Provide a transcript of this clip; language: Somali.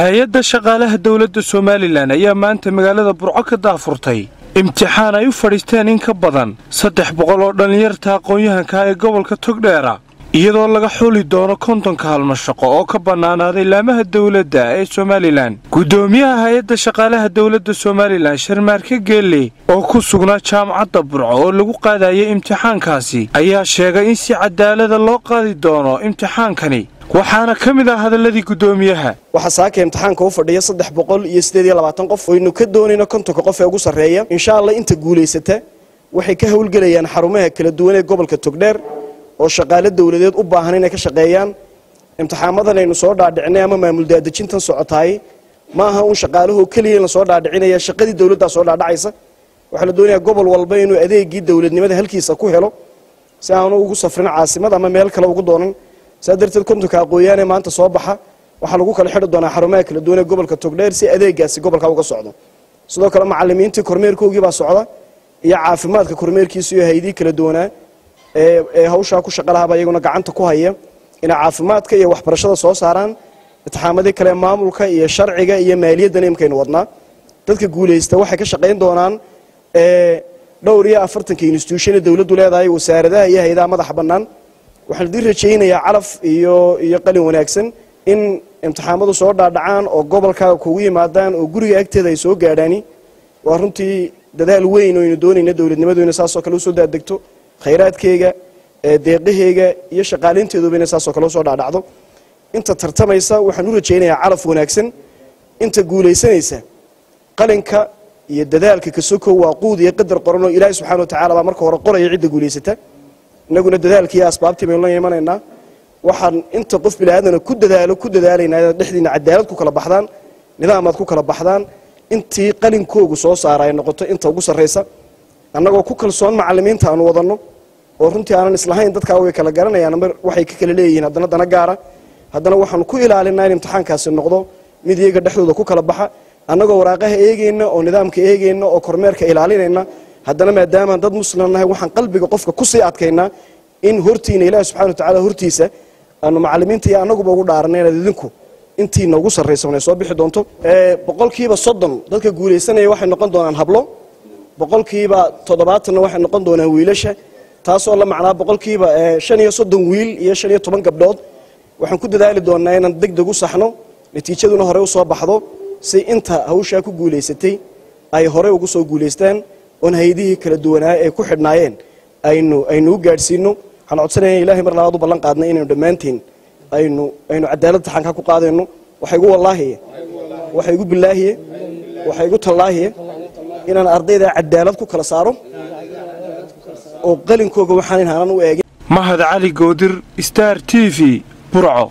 hay'adda shaqaalaha dowladda somalilan ayaa maanta magaalada burco ka daafurtay. Imtixaan ay u fadhiisteen in ka badan saddex boqol oo dhallinyarta aqoon-yahanka ee gobolka togdheera iyadoo laga xuli doono kontonka halmashaqo oo ka bannaanaaday laamaha dowladda ee somalilan. Guddoomiyaha hay'adda shaqaalaha dowladda somalilan sharmaarke geelle oo ku sugnaa jaamacadda burco oo lagu qaadayay imtixaankaasi ayaa sheegay in si cadaalada loo qaadi doono imtixaankani waxaana ka mid ah hadalladii guddoomiyaha waxaa saaka imtixaanka u fadhiya saddex boqol iyo sideed iyo labaatan qof oynu ka doonayno kontonka qof ee ugu sarreeya. Insha allah inta guulaysata waxay ka howlgelayaan xarumaha kala duwan ee gobolka togdheer oo shaqaale dowladeed u baahan inay ka shaqeeyaan. Imtixaamadan aynu soo dhaadhicinay ama maamul daadejintan socotaay. Ma aha uun shaqaalahoo keliya in la soo dhaadhicinaya shaqadii dowladdaa soo dhaadhacaysa. Waxaa la doonayaa gobol walba inuu adeegii dowladnimada halkiisa ku helo si aanu ugu safrin caasimad ama meel kale ugu doonan saa darteed kontonka aqooyaanee maanta soo baxa. Waxaa lagu kala xidhi doonaa xarumaha kala duwan ee gobolka togdheer si adeegaasi gobolka uga socdo. Sidoo kale macalimiintii kormeerkoogii baa socda iyo caafimaadka kormeerkiisa iyo haydii kala duwanaa ee hawshaa ku shaqalahaba iyaguna gacanta ku haya inay caafimaadka iyo waxbarashada soo saaraan imtixaamadii kale maamulka iyo sharciga iyo maaliyaddan imkaynu wadnaa. Dadka guulaysta waxay ka shaqayn doonaan dhowr iyo afartanka instituushane dowladdu leedahay wasaaradaha iyo hay'adaha madaxa bannaan waxaan idin rajaynayaa calaf iyo iyo qalin wanaagsan in imtixaamadu soo dhaadhacaan oo gobolkaaga kugu yimaadaan oo guriga agteeda ay soo gaadhaani. Waa runtii dadaal weyn oo aynu doonayna dowladnimadu inay saasoo kale u soo daadegto khayraadkeega deeqaheyga iyo shaqaalaynteeduba inay saasoo kale u soo dhaadhacdo. Inta tartamaysa waxaan u rajaynayaa calaf wanaagsan inta guulaysanaysa qalinka iyo dadaalka kasokow waa quud iyo qadar qoran oo ilaahay subxana watacala baa marka hore qoraya cidda guulaysata inaguna dadaalkiiyo asbaabtii baynu la imanaynaa waxaan inta qof bilaaadana ku dadaalo ku dadaalaynaa inaad dhexdiina cadaalad ku kala baxdaan nidaamaad ku kala baxdaan intii qalinkoogu soo saara ay noqoto inta ugu sarraysa annagoo ku kalsoon macalimiinta aanu wadanno oo runtii aanan islahayn dadkaa way kala garanayaan waxay ka kala leeyihiin haddana dana gaara. Haddana waxaanu ku ilaalinaa in imtixaankaasi noqdo mid iyaga dhexdooda ku kala baxa annagoo waraaqaha eegayna oo nidaamka eegayna oo kormeerka ilaalinayna haddana maadaamaan dad muslim nahay waxaan qalbiga qofka ku sii adkaynaa in hortiina ilaahi subxana watacala hortiisa aanu macalimiinta iyo annaguba ugu dhaaranay inaad idinku intiina ugu sarraysan ay soo bixi doonto. Boqolkiiba soddon dadka guulaysanaya waxay noqon doonaan hablo. Boqolkiiba toddobaatanna waxay noqon doonaan wiilasha taasoo la macnaa boqolkiiba shan iyo soddon wiil iyo shan iyo toban gabdhood. Waxaan ku dadaali doonaa inaan deg u saxno natiijaduna horey u baxdo si inta hawshaa ku guulaysatay ay horey ugu soo guulaystaan oon haydihii kala duwanaa ee ku xidhnaayeen aynu aynu u gaadhsiino waxaan codsanaya ilahay mar labaad u ballan qaadnay inaynu dhammaanteen aynu aynu cadaalad taxanka ku qaadayno waxa igu wallaahiye waxa igu bilaahiye waxa igu tallaahiye inaan ardayda cadaalad ku kala saaro oo qalinkooga waxaan inaanan u eegin. Mahad cali goodir star t v burco